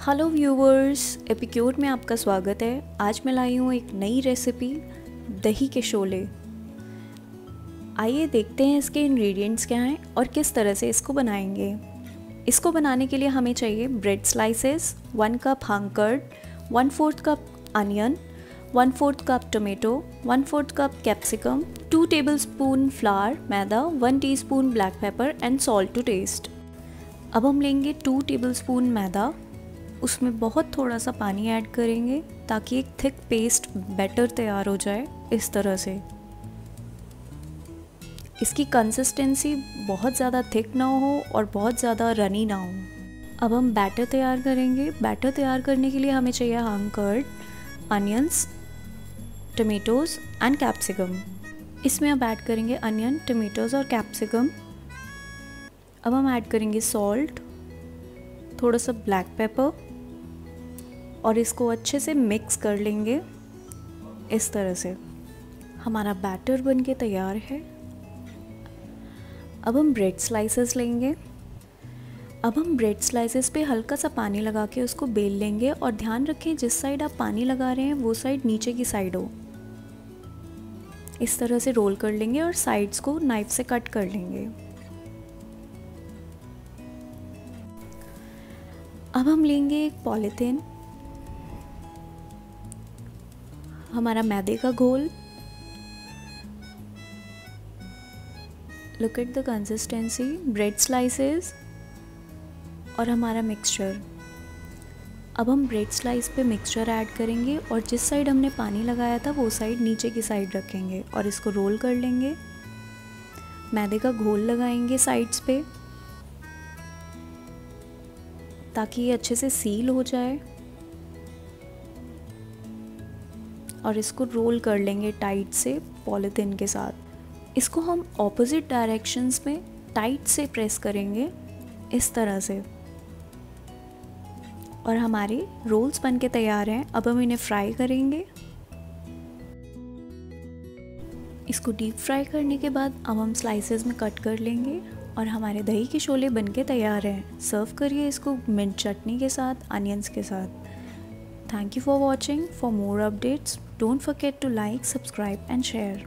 Hello viewers epicure में आपका स्वागत है। आज मैं लाई हूँ एक नई रेसिपी दही के शोले। आइए देखते हैं इसके इंग्रेडिएंट्स क्या हैं और किस तरह से इसको बनाएँगे। इसको बनाने के लिए हमें चाहिए bread slices one cup hung curd one fourth cup onion one fourth cup tomato one fourth cup capsicum two tablespoon flour maida one teaspoon black pepper and salt to taste अब हम लेंगे टू टेबल स्पून मैदा। उसमें बहुत थोड़ा सा पानी add करेंगे ताकि एक थिक पेस्ट बैटर तैयार हो जाए इस तरह से। इसकी कंसिस्टेंसी बहुत ज़्यादा थिक ना हो और बहुत ज़्यादा रनी ना हो। अब हम बैटर तैयार करेंगे। बैटर तैयार करने के लिए हमें चाहिए hung curd onions tomatoes and capsicum इसमें अब ऐड करेंगे अनियन टमेटोज़ और कैप्सिकम अब हम ऐड करेंगे सॉल्ट थोड़ा सा ब्लैक पेपर और इसको अच्छे से मिक्स कर लेंगे। इस तरह से। हमारा बैटर बन के तैयार है। अब हम ब्रेड स्लाइसेस लेंगे। अब हम ब्रेड स्लाइसेस पे हल्का सा पानी लगा के उसको बेल लेंगे और ध्यान रखें, जिस साइड आप पानी लगा रहे हैं, वो साइड नीचे की साइड हो। इस तरह से रोल कर लेंगे और साइड्स को नाइफ से कट कर लेंगे। अब हम लेंगे एक पॉलीथीन हमारा मैदे का घोल। Look at the consistency bread slices और हमारा मिक्सचर अब हम ब्रेड स्लाइस पे मिक्सचर ऐड करेंगे और जिस साइड हमने पानी लगाया था, वो साइड नीचे की साइड रखेंगे और इसको रोल कर लेंगे। मैदे का घोल लगाएँगे साइड्स पे, ताकि ये अच्छे से सील हो जाए। और इसको रोल कर लेंगे टाइट से पॉलीथीन के साथ। इसको हम ऑपोजिट डायरेक्शंस में टाइट से प्रेस करेंगे इस तरह से। और हमारे रोल्स बन के तैयार हैं। अब हम इन्हें फ्राई करेंगे। इसको डीप फ्राई करने के बाद अब हम स्लाइसेस में कट कर लेंगे और हमारे दही के शोले बन के तैयार हैं। सर्व करिए इसको मिंट चटनी के साथ अनियंस के साथ। Thank you for watching. For more updates, don't forget to like, subscribe and share.